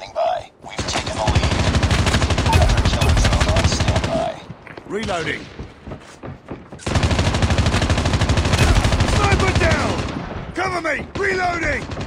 standing by. We've taken the lead. Counter killer drone on standby. Reloading. Sniper down! Cover me! Reloading!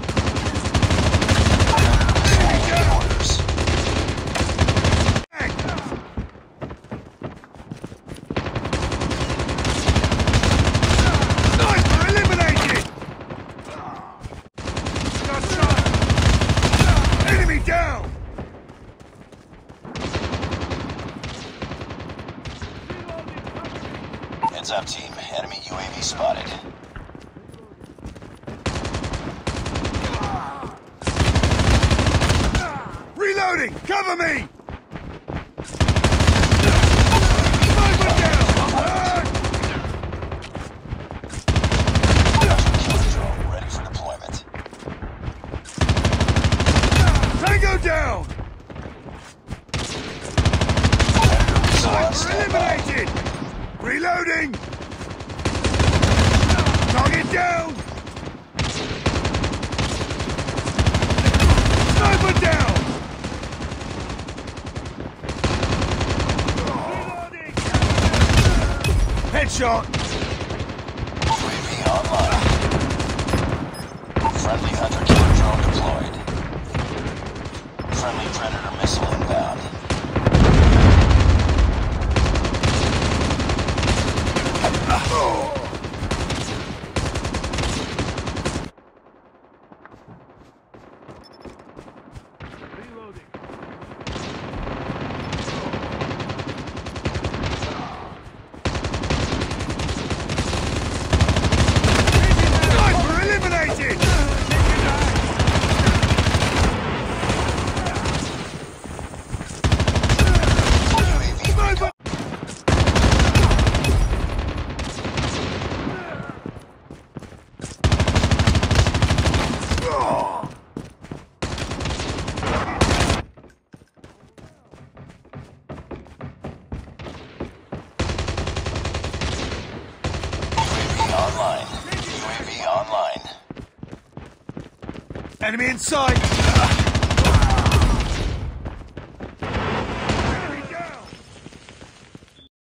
Heads up, team. Enemy UAV spotted. Reloading! Cover me! Sniper down! Ah! Killer drone ready for deployment. Tango down! Missile on Sniper standby. eliminated! Reloading! Target down! Sniper down! Reloading! Headshot! Friendly hunter killer drone deployed. Friendly predator missile inbound. Sniper eliminated! UAV Sniper! UAV online. UAV online. Enemy in sight!